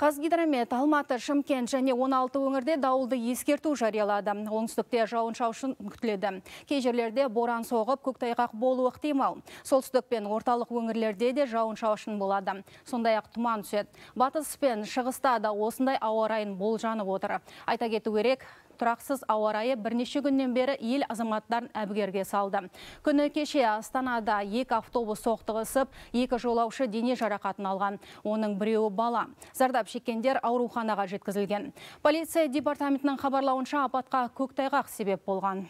Қазгидромет Алматы, Шымкент және 16 өңірде дауылды ескерту жариялады. Оңтүстікте жауын шауын күтіледі. Кей жерлерде боран соғып, көктайғақ болуы ықтимал. Солтүстік пен орталық өңірлерде де жауын шауын болады. Сондай-ақ тұман түседі. Батыс пен шығыста да осындай ауа райын болжанып отыр. Айта кету керек, тұрақсыз ауа райы бірнеше күннен бері ел азаматтарын әбігерге салды. Күні кеше Астанада екі автобус соқтығысып, екі жолаушы дене жарақатын алған. Оның біреуі бала. Зардап шеккендер ауруханаға жеткізілген. Полиция департаментінің хабарлауынша апатқа көктайғақ себеп болған.